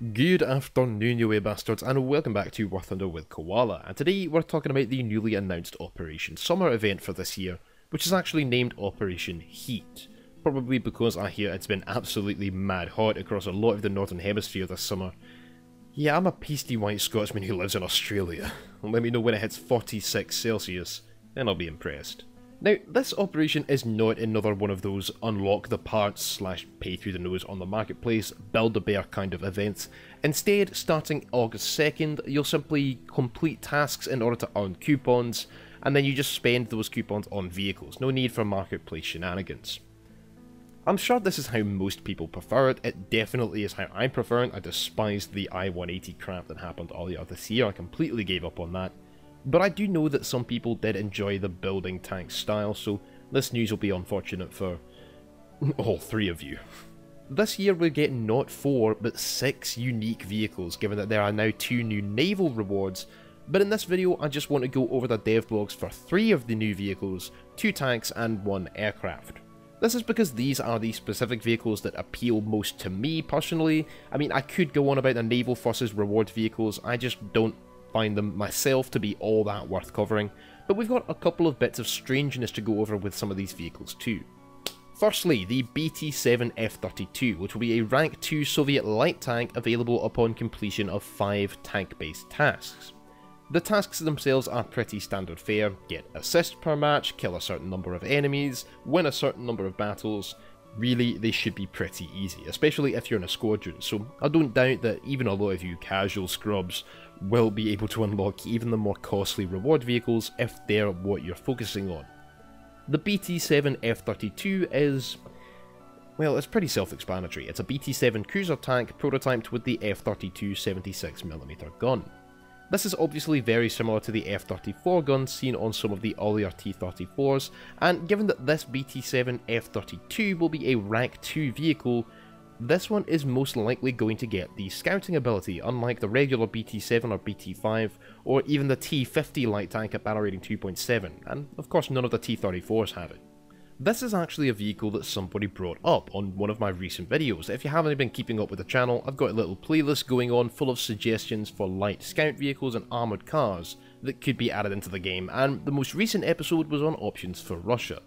Good afternoon, you way bastards, and welcome back to War Thunder with Koala. And today we're talking about the newly announced Operation Summer event for this year, which is actually named Operation Heat. Probably because I hear it's been absolutely mad hot across a lot of the Northern Hemisphere this summer. Yeah, I'm a pasty white Scotsman who lives in Australia. Let me know when it hits 46 Celsius, and I'll be impressed. Now, this operation is not another one of those unlock the parts slash pay through the nose on the marketplace, build a bear kind of events. Instead, starting August 2nd, you'll simply complete tasks in order to earn coupons, and then you just spend those coupons on vehicles. No need for marketplace shenanigans. I'm sure this is how most people prefer it, it definitely is how I prefer it, I despised the I-180 crap that happened earlier this year, I completely gave up on that. But I do know that some people did enjoy the building tank style, so this news will be unfortunate for all three of you. This year we're getting not four, but six unique vehicles, given that there are now two new naval rewards, but in this video I just want to go over the dev blogs for three of the new vehicles, two tanks and one aircraft. This is because these are the specific vehicles that appeal most to me personally. I mean, I could go on about the Naval Forces reward vehicles, I just don't find them myself to be all that worth covering, but we've got a couple of bits of strangeness to go over with some of these vehicles too. Firstly, the BT-7 F-32, which will be a Rank 2 Soviet light tank available upon completion of 5 tank-based tasks. The tasks themselves are pretty standard fare, get assist per match, kill a certain number of enemies, win a certain number of battles, really they should be pretty easy, especially if you're in a squadron, so I don't doubt that even a lot of you casual scrubs will be able to unlock even the more costly reward vehicles if they're what you're focusing on. The BT-7 F-32 is... well, it's pretty self-explanatory. It's a BT-7 cruiser tank prototyped with the F-32 76mm gun. This is obviously very similar to the F-34 gun seen on some of the earlier T-34s, and given that this BT-7 F-32 will be a Rank 2 vehicle, this one is most likely going to get the scouting ability, unlike the regular BT-7 or BT-5, or even the T-50 light tank at battle rating 2.7, and of course none of the T-34s have it. This is actually a vehicle that somebody brought up on one of my recent videos. If you haven't been keeping up with the channel, I've got a little playlist going on full of suggestions for light scout vehicles and armoured cars that could be added into the game, and the most recent episode was on options for Russia.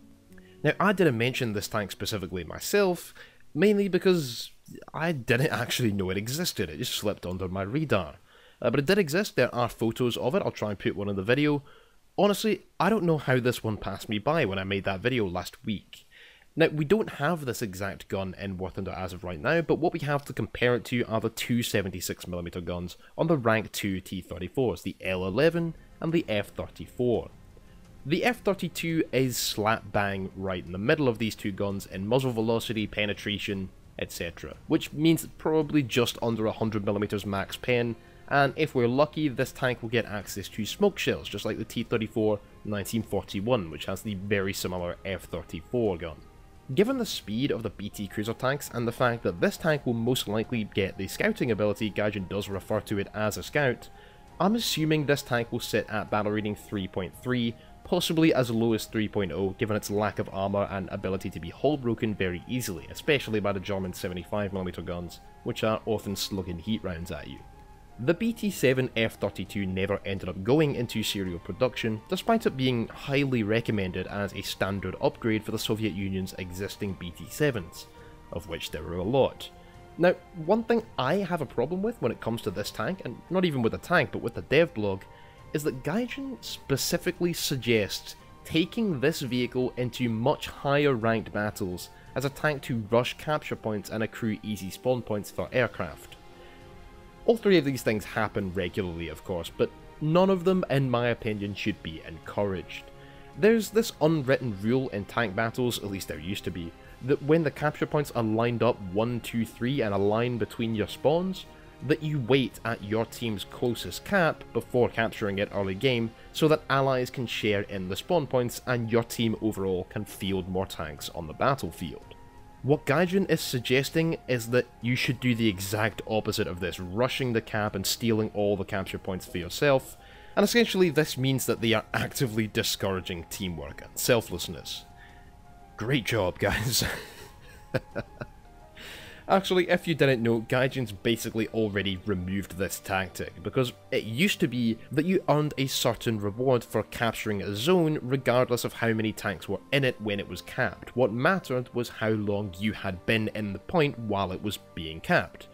Now, I didn't mention this tank specifically myself, mainly because I didn't actually know it existed, it just slipped under my radar. Uh, but it did exist, there are photos of it, I'll try and put one in the video. Honestly, I don't know how this one passed me by when I made that video last week. Now, we don't have this exact gun in War Thunder as of right now, but what we have to compare it to are the two 76mm guns on the Rank 2 T-34s, the L11 and the F-34. The F-32 is slap bang right in the middle of these two guns in muzzle velocity, penetration, etc. Which means probably just under 100mm max pen, and if we're lucky, this tank will get access to smoke shells, just like the T-34 1941, which has the very similar F-34 gun. Given the speed of the BT cruiser tanks and the fact that this tank will most likely get the scouting ability, Gaijin does refer to it as a scout, I'm assuming this tank will sit at battle rating 3.3, possibly as low as 3.0 given its lack of armour and ability to be hull broken very easily, especially by the German 75mm guns, which are often slugging heat rounds at you. The BT-7 F-32 never ended up going into serial production, despite it being highly recommended as a standard upgrade for the Soviet Union's existing BT-7s, of which there were a lot. Now, one thing I have a problem with when it comes to this tank, and not even with the tank but with the dev blog, is that Gaijin specifically suggests taking this vehicle into much higher ranked battles as a tank to rush capture points and accrue easy spawn points for aircraft. All three of these things happen regularly of course, but none of them in my opinion should be encouraged. There's this unwritten rule in tank battles, at least there used to be, that when the capture points are lined up 1, 2, 3 and a line between your spawns, that you wait at your team's closest cap before capturing it early game so that allies can share in the spawn points and your team overall can field more tanks on the battlefield. What Gaijin is suggesting is that you should do the exact opposite of this, rushing the cap and stealing all the capture points for yourself, and essentially this means that they are actively discouraging teamwork and selflessness. Great job, guys. Actually, if you didn't know, Gaijin's basically already removed this tactic, because it used to be that you earned a certain reward for capturing a zone regardless of how many tanks were in it when it was capped. What mattered was how long you had been in the point while it was being capped.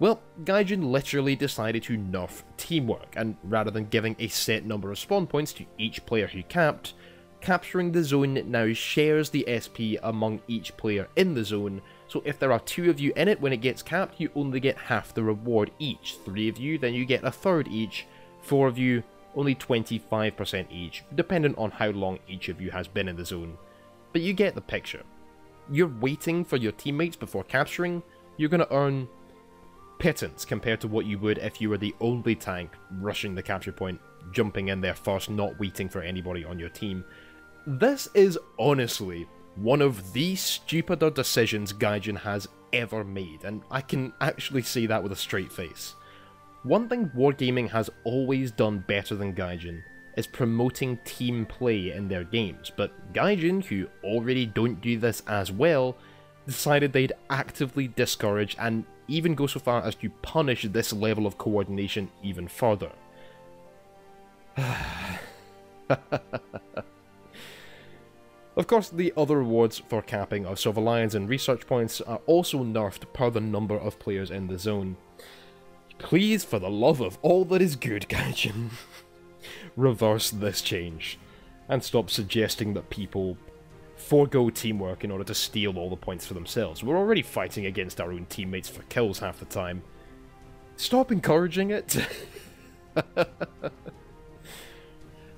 Well, Gaijin literally decided to nerf teamwork, and rather than giving a set number of spawn points to each player who capped, capturing the zone now shares the SP among each player in the zone, so if there are two of you in it when it gets capped, you only get half the reward each. Three of you, then you get a third each. Four of you, only 25% each, dependent on how long each of you has been in the zone. But you get the picture. You're waiting for your teammates before capturing, you're going to earn pittance compared to what you would if you were the only tank rushing the capture point, jumping in there first, not waiting for anybody on your team. This is honestly one of the stupider decisions Gaijin has ever made, and I can actually say that with a straight face. One thing Wargaming has always done better than Gaijin is promoting team play in their games, but Gaijin, who already don't do this as well, decided they'd actively discourage and even go so far as to punish this level of coordination even further. Of course, the other rewards for capping of Silver Lions and research points are also nerfed per the number of players in the zone. Please, for the love of all that is good, Gaijin, reverse this change, and stop suggesting that people forego teamwork in order to steal all the points for themselves. We're already fighting against our own teammates for kills half the time. Stop encouraging it.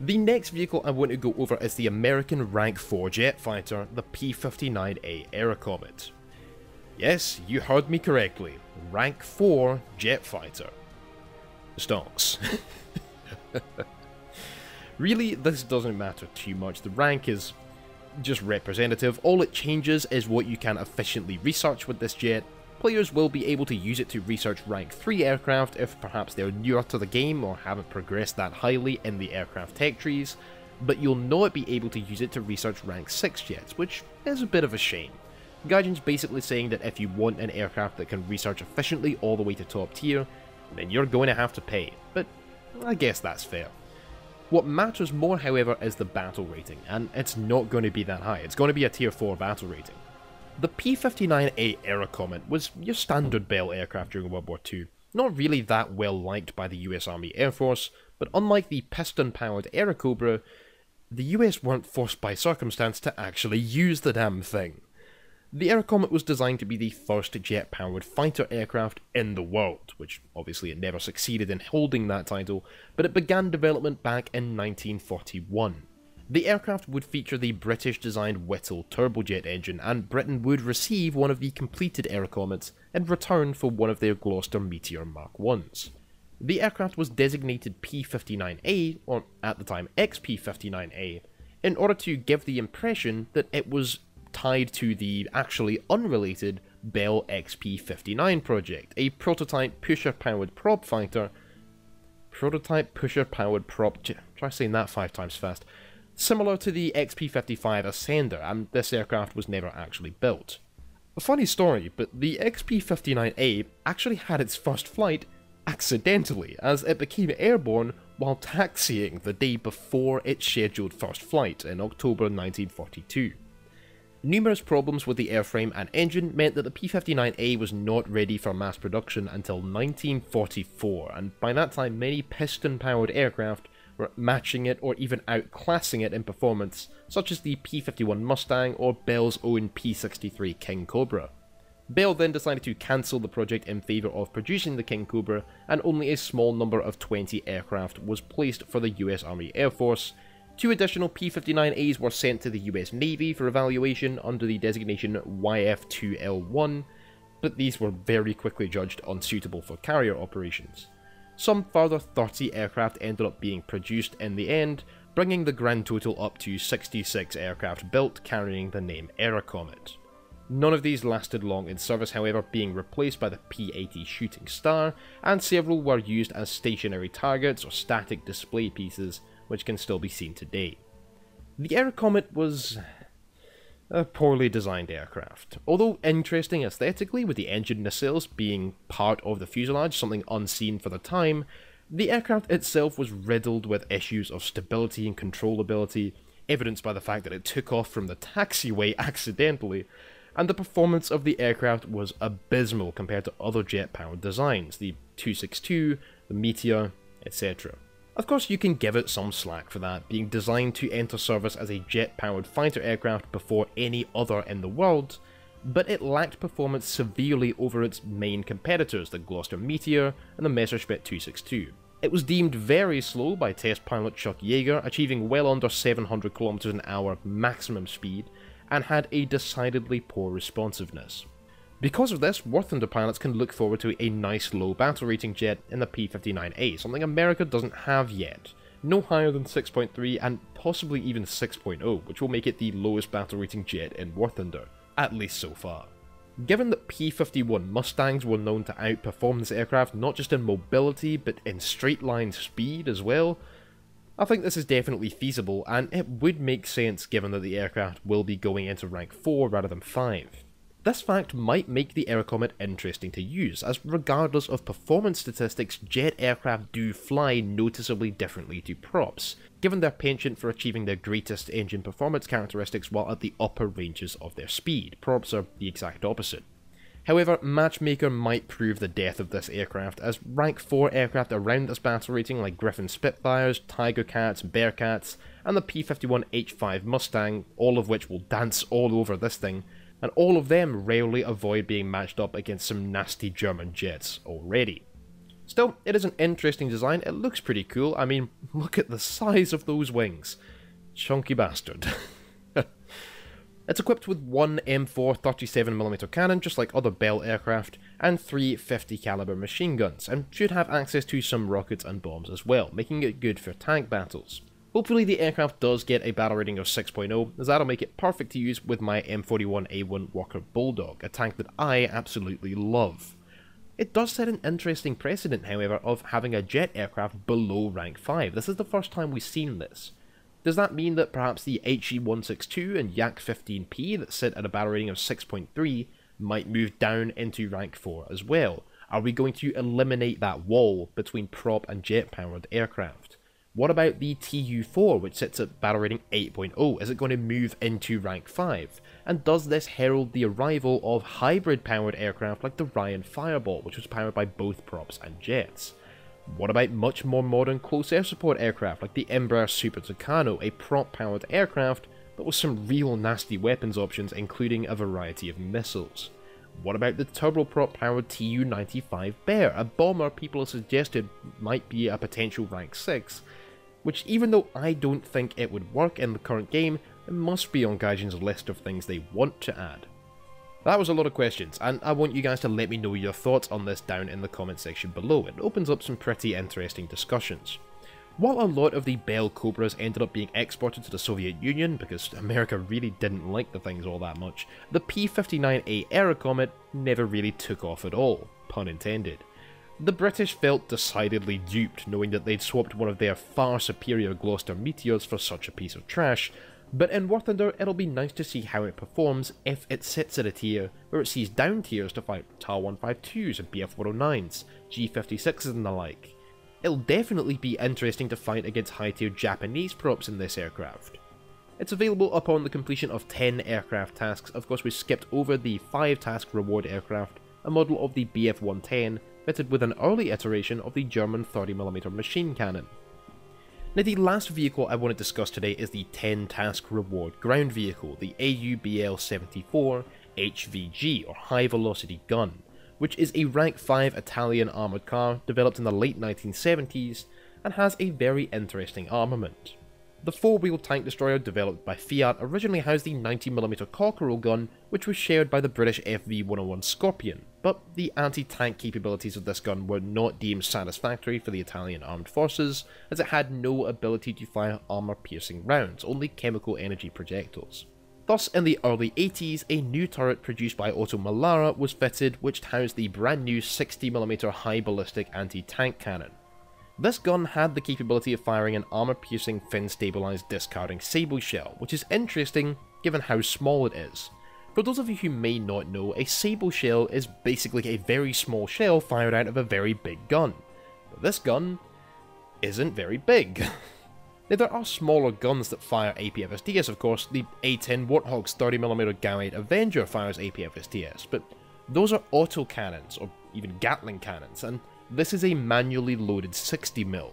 The next vehicle I want to go over is the American Rank 4 jet fighter, the P-59A Airacomet. Yes, you heard me correctly. Rank 4 jet fighter. Stonks. really, this doesn't matter too much. The rank is just representative. All it changes is what you can efficiently research with this jet, Players will be able to use it to research rank 3 aircraft if perhaps they're newer to the game or haven't progressed that highly in the aircraft tech trees, but you'll not be able to use it to research rank 6 jets, which is a bit of a shame. Gaijin's basically saying that if you want an aircraft that can research efficiently all the way to top tier, then you're going to have to pay, but I guess that's fair. What matters more, however, is the battle rating, and it's not going to be that high. It's going to be a tier 4 battle rating. The P-59A Airacomet was your standard Bell aircraft during World War II, not really that well liked by the US Army Air Force, but unlike the piston-powered Airacobra, the US weren't forced by circumstance to actually use the damn thing. The Airacomet was designed to be the first jet-powered fighter aircraft in the world, which obviously it never succeeded in holding that title, but it began development back in 1941. The aircraft would feature the British-designed Whittle turbojet engine, and Britain would receive one of the completed Airacomets in return for one of their Gloster Meteor Mark 1s. The aircraft was designated P-59A, or at the time XP-59A, in order to give the impression that it was tied to the actually unrelated Bell XP-59 project, a prototype pusher-powered prop fighter prototype pusher-powered prop... Try saying that five times fast similar to the XP-55 Ascender, and this aircraft was never actually built. A funny story, but the XP-59A actually had its first flight accidentally, as it became airborne while taxiing the day before its scheduled first flight in October 1942. Numerous problems with the airframe and engine meant that the P-59A was not ready for mass production until 1944, and by that time many piston-powered aircraft matching it or even outclassing it in performance, such as the P-51 Mustang or Bell's own P-63 Kingcobra. Bell then decided to cancel the project in favour of producing the Kingcobra, and only a small number of 20 aircraft was placed for the US Army Air Force. Two additional P-59As were sent to the US Navy for evaluation under the designation YF-2L1, but these were very quickly judged unsuitable for carrier operations. Some further 30 aircraft ended up being produced in the end, bringing the grand total up to 66 aircraft built carrying the name Airacomet. None of these lasted long in service, however, being replaced by the P-80 Shooting Star, and several were used as stationary targets or static display pieces, which can still be seen today. The Airacomet was a poorly designed aircraft. Although interesting aesthetically, with the engine nacelles being part of the fuselage, something unseen for the time, the aircraft itself was riddled with issues of stability and controllability, evidenced by the fact that it took off from the taxiway accidentally, and the performance of the aircraft was abysmal compared to other jet-powered designs, the 262, the Meteor, etc. Of course, you can give it some slack for that, being designed to enter service as a jet-powered fighter aircraft before any other in the world, but it lacked performance severely over its main competitors, the Gloster Meteor and the Messerschmitt 262. It was deemed very slow by test pilot Chuck Yeager, achieving well under 700 km an hour maximum speed, and had a decidedly poor responsiveness. Because of this, War Thunder pilots can look forward to a nice low battle rating jet in the P-59A, something America doesn't have yet. No higher than 6.3 and possibly even 6.0, which will make it the lowest battle rating jet in War Thunder, at least so far. Given that P-51 Mustangs were known to outperform this aircraft not just in mobility but in straight line speed as well, I think this is definitely feasible and it would make sense given that the aircraft will be going into rank 4 rather than 5. This fact might make the Airacomet interesting to use, as regardless of performance statistics, jet aircraft do fly noticeably differently to props, given their penchant for achieving their greatest engine performance characteristics while at the upper ranges of their speed. Props are the exact opposite. However, Matchmaker might prove the death of this aircraft, as rank 4 aircraft around this battle rating like Griffon Spitfires, Tiger Cats, Bearcats, and the P-51 H5 Mustang, all of which will dance all over this thing, and all of them rarely avoid being matched up against some nasty German jets already. Still, it is an interesting design, it looks pretty cool, I mean, look at the size of those wings. Chunky bastard. it's equipped with one M4 37mm cannon, just like other Bell aircraft, and three 50 caliber machine guns, and should have access to some rockets and bombs as well, making it good for tank battles. Hopefully the aircraft does get a battle rating of 6.0, as that'll make it perfect to use with my M41A1 Walker Bulldog, a tank that I absolutely love. It does set an interesting precedent, however, of having a jet aircraft below rank 5. This is the first time we've seen this. Does that mean that perhaps the HE-162 and Yak-15P that sit at a battle rating of 6.3 might move down into rank 4 as well? Are we going to eliminate that wall between prop and jet-powered aircraft? What about the TU4, which sits at battle rating 8.0? Is it going to move into rank 5? And does this herald the arrival of hybrid powered aircraft like the Ryan Fireball, which was powered by both props and jets? What about much more modern close air support aircraft like the Embraer Super Tucano, a prop powered aircraft, but with some real nasty weapons options including a variety of missiles? What about the turboprop powered Tu-95 Bear, a bomber people have suggested might be a potential rank 6, which even though I don't think it would work in the current game, it must be on Gaijin's list of things they want to add. That was a lot of questions, and I want you guys to let me know your thoughts on this down in the comment section below. It opens up some pretty interesting discussions. While a lot of the Bell Cobras ended up being exported to the Soviet Union because America really didn't like the things all that much, the P-59A Airacomet never really took off at all, pun intended. The British felt decidedly duped knowing that they'd swapped one of their far superior Gloster Meteors for such a piece of trash, but in War Thunder it'll be nice to see how it performs if it sits at a tier where it sees down tiers to fight TAR-152s and BF-109s, G-56s and the like. It'll definitely be interesting to fight against high-tier Japanese props in this aircraft. It's available upon the completion of 10 aircraft tasks, of course we skipped over the 5 task reward aircraft, a model of the Bf-110 fitted with an early iteration of the German 30mm machine cannon. Now the last vehicle I want to discuss today is the 10 task reward ground vehicle, the AUBL-74 HVG or High Velocity Gun, which is a rank 5 Italian armoured car developed in the late 1970s and has a very interesting armament. The four-wheel tank destroyer developed by Fiat originally housed the 90mm Cockerill gun, which was shared by the British FV-101 Scorpion, but the anti-tank capabilities of this gun were not deemed satisfactory for the Italian armed forces, as it had no ability to fire armour-piercing rounds, only chemical energy projectiles. Thus, in the early 80s, a new turret produced by Oto Melara was fitted, which housed the brand new 60mm high ballistic anti-tank cannon. This gun had the capability of firing an armor-piercing fin-stabilized discarding sabot shell, which is interesting given how small it is. For those of you who may not know, a Sabot shell is basically a very small shell fired out of a very big gun. But this gun isn't very big. now there are smaller guns that fire APFSDS of course, the A10 Warthog's 30mm Gauss Avenger fires APFSDS, but those are autocannons, or even Gatling cannons, and this is a manually loaded 60mm.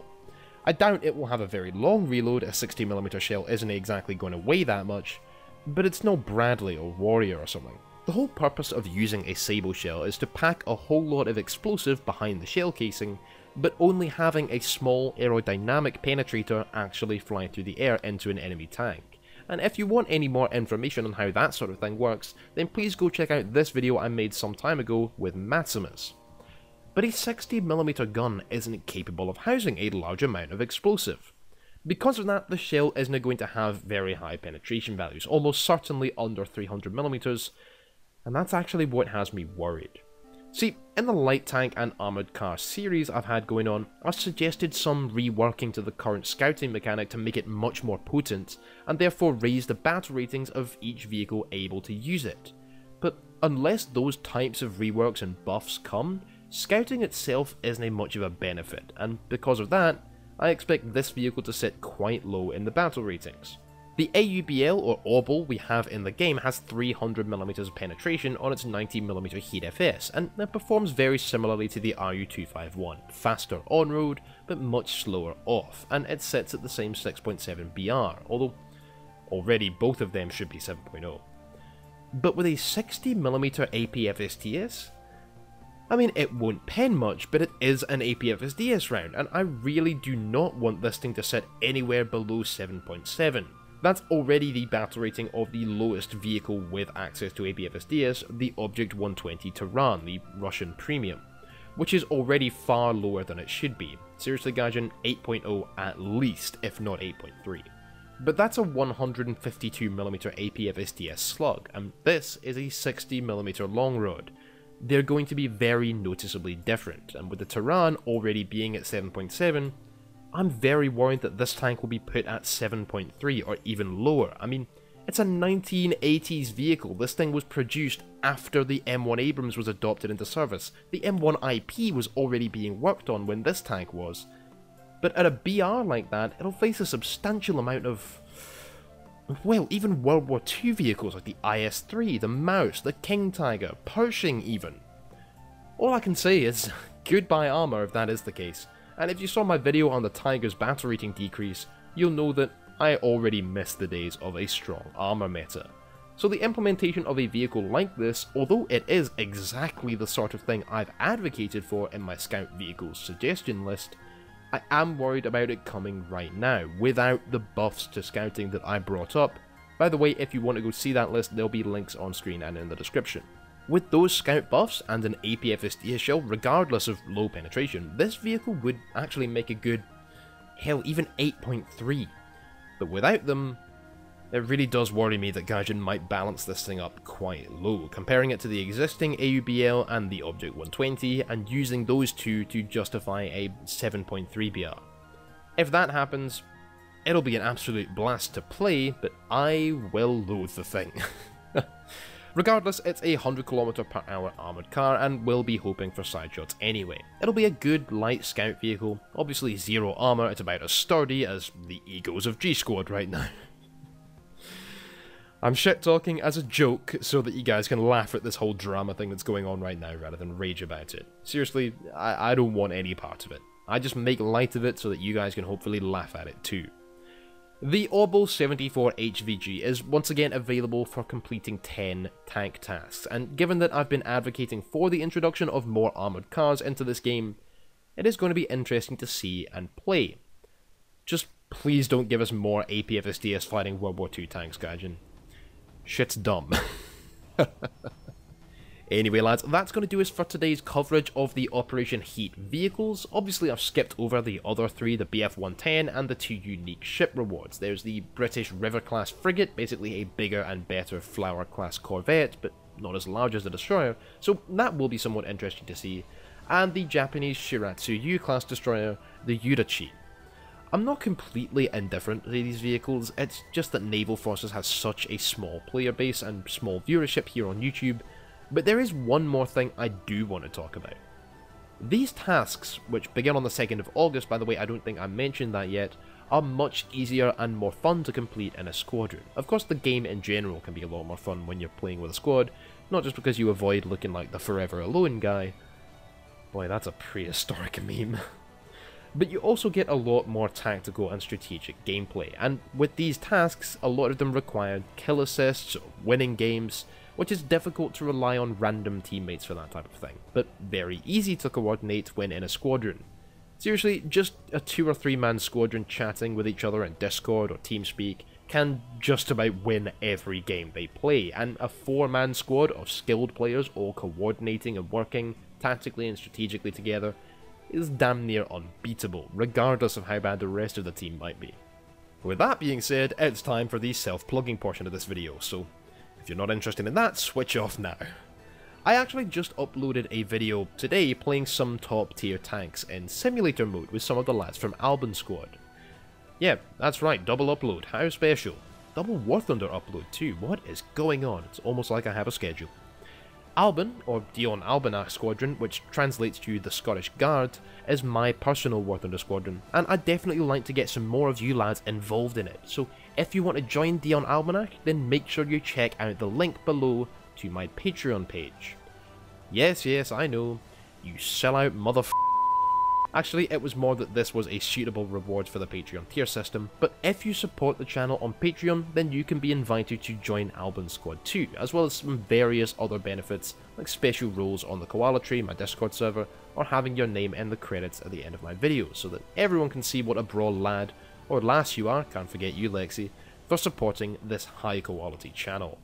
I doubt it will have a very long reload, a 60mm shell isn't exactly going to weigh that much, but it's no Bradley or Warrior or something. The whole purpose of using a Sabot shell is to pack a whole lot of explosive behind the shell casing, but only having a small aerodynamic penetrator actually fly through the air into an enemy tank and if you want any more information on how that sort of thing works, then please go check out this video I made some time ago with Maximus. But a 60mm gun isn't capable of housing a large amount of explosive. Because of that, the shell isn't going to have very high penetration values, almost certainly under 300mm, and that's actually what has me worried. See, in the light tank and armoured car series I've had going on, I've suggested some reworking to the current scouting mechanic to make it much more potent, and therefore raise the battle ratings of each vehicle able to use it. But unless those types of reworks and buffs come, scouting itself isn't a much of a benefit, and because of that, I expect this vehicle to sit quite low in the battle ratings. The AUBL or Orbal we have in the game has 300mm of penetration on its 90mm heat FS, and it performs very similarly to the RU251, faster on-road, but much slower off, and it sits at the same 6.7 BR, although already both of them should be 7.0. But with a 60mm APFSDS, I mean, it won't pen much, but it is an APFSDS round, and I really do not want this thing to sit anywhere below 7.7. That's already the battle rating of the lowest vehicle with access to APFSDS, the Object 120 Taran, the Russian Premium, which is already far lower than it should be. Seriously Gaijin, 8.0 at least, if not 8.3. But that's a 152mm APFSDS slug, and this is a 60mm long rod. They're going to be very noticeably different, and with the Taran already being at 7.7, I'm very worried that this tank will be put at 7.3 or even lower. I mean, it's a 1980s vehicle. This thing was produced after the M1 Abrams was adopted into service. The M1 IP was already being worked on when this tank was. But at a BR like that, it'll face a substantial amount of... Well, even World War II vehicles like the IS-3, the Maus, the King Tiger, Pershing even. All I can say is, goodbye armour if that is the case and if you saw my video on the Tiger's battle rating decrease, you'll know that I already missed the days of a strong armor meta. So the implementation of a vehicle like this, although it is exactly the sort of thing I've advocated for in my scout vehicles suggestion list, I am worried about it coming right now, without the buffs to scouting that I brought up. By the way, if you want to go see that list, there'll be links on screen and in the description. With those scout buffs and an APFSD shell, regardless of low penetration, this vehicle would actually make a good, hell, even 8.3. But without them, it really does worry me that Gaijin might balance this thing up quite low, comparing it to the existing AUBL and the Object 120, and using those two to justify a 7.3 BR. If that happens, it'll be an absolute blast to play, but I will loathe the thing. Regardless, it's a 100km per hour armoured car and we'll be hoping for side shots anyway. It'll be a good light scout vehicle, obviously zero armour, it's about as sturdy as the egos of G-Squad right now. I'm shit talking as a joke so that you guys can laugh at this whole drama thing that's going on right now rather than rage about it. Seriously, I, I don't want any part of it. I just make light of it so that you guys can hopefully laugh at it too. The Orbal 74 HVG is once again available for completing 10 tank tasks, and given that I've been advocating for the introduction of more armoured cars into this game, it is going to be interesting to see and play. Just please don't give us more APFSDS fighting World War II tanks, Gaijin. Shit's dumb. Anyway lads, that's going to do us for today's coverage of the Operation Heat vehicles. Obviously I've skipped over the other three, the BF-110 and the two unique ship rewards. There's the British River class frigate, basically a bigger and better Flower class corvette, but not as large as the destroyer, so that will be somewhat interesting to see. And the Japanese Shiratsuyu class destroyer, the Yudachi. I'm not completely indifferent to these vehicles, it's just that Naval Forces has such a small player base and small viewership here on YouTube, but there is one more thing I do want to talk about. These tasks, which begin on the 2nd of August, by the way, I don't think I mentioned that yet, are much easier and more fun to complete in a squadron. Of course, the game in general can be a lot more fun when you're playing with a squad, not just because you avoid looking like the forever alone guy. Boy, that's a prehistoric meme. But you also get a lot more tactical and strategic gameplay, and with these tasks, a lot of them require kill assists or winning games, which is difficult to rely on random teammates for that type of thing, but very easy to coordinate when in a squadron. Seriously, just a two or three man squadron chatting with each other in Discord or TeamSpeak can just about win every game they play, and a four man squad of skilled players all coordinating and working tactically and strategically together is damn near unbeatable, regardless of how bad the rest of the team might be. With that being said, it's time for the self-plugging portion of this video, so if you're not interested in that, switch off now. I actually just uploaded a video today playing some top tier tanks in simulator mode with some of the lads from Alban Squad. Yeah, that's right, double upload, how special. Double War Thunder upload too, what is going on? It's almost like I have a schedule. Alban, or Dion Albanach Squadron, which translates to the Scottish Guard, is my personal War Thunder Squadron, and I'd definitely like to get some more of you lads involved in it, so if you want to join Dion Albanach, then make sure you check out the link below to my Patreon page. Yes, yes, I know, you sell out motherf Actually, it was more that this was a suitable reward for the Patreon tier system, but if you support the channel on Patreon, then you can be invited to join Alban Squad too, as well as some various other benefits, like special roles on the Koala Tree, my Discord server, or having your name in the credits at the end of my videos, so that everyone can see what a brawl lad, or lass you are, can't forget you Lexi, for supporting this high quality channel.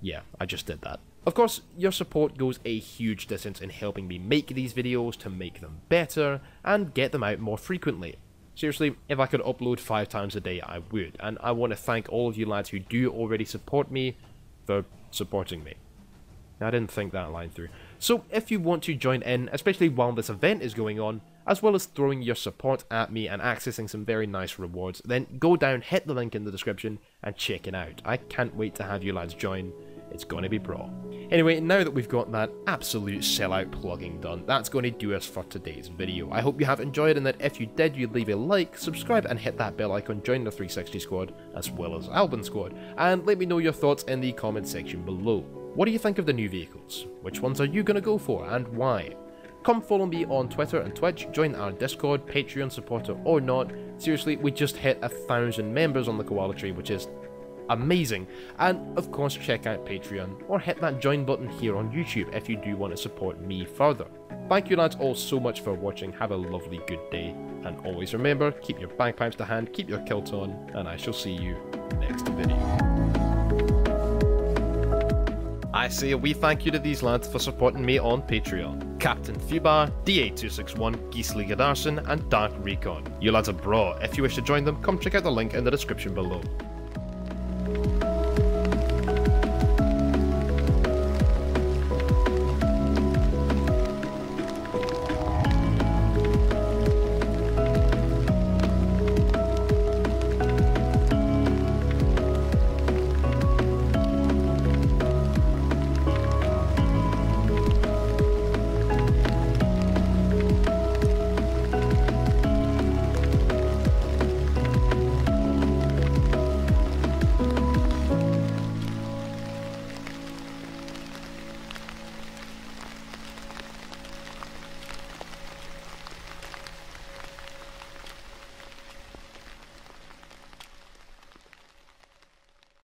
Yeah, I just did that. Of course, your support goes a huge distance in helping me make these videos to make them better and get them out more frequently. Seriously, if I could upload 5 times a day, I would, and I want to thank all of you lads who do already support me for supporting me. I didn't think that line through. So if you want to join in, especially while this event is going on, as well as throwing your support at me and accessing some very nice rewards, then go down, hit the link in the description, and check it out. I can't wait to have you lads join. It's going to be pro. Anyway, now that we've got that absolute sellout plugging done, that's going to do us for today's video. I hope you have enjoyed and that if you did, you'd leave a like, subscribe and hit that bell icon, join the 360 squad, as well as Alban squad, and let me know your thoughts in the comment section below. What do you think of the new vehicles? Which ones are you going to go for and why? Come follow me on Twitter and Twitch, join our Discord, Patreon supporter or not. Seriously, we just hit a thousand members on the Koala Tree, which is amazing. And of course, check out Patreon or hit that join button here on YouTube if you do want to support me further. Thank you lads all so much for watching, have a lovely good day, and always remember, keep your bagpipes to hand, keep your kilt on, and I shall see you next video. I say a wee thank you to these lads for supporting me on Patreon. Captain Fubar, DA261, Gisli Gadarson, and Dark Recon. You lads are bra. If you wish to join them, come check out the link in the description below. You.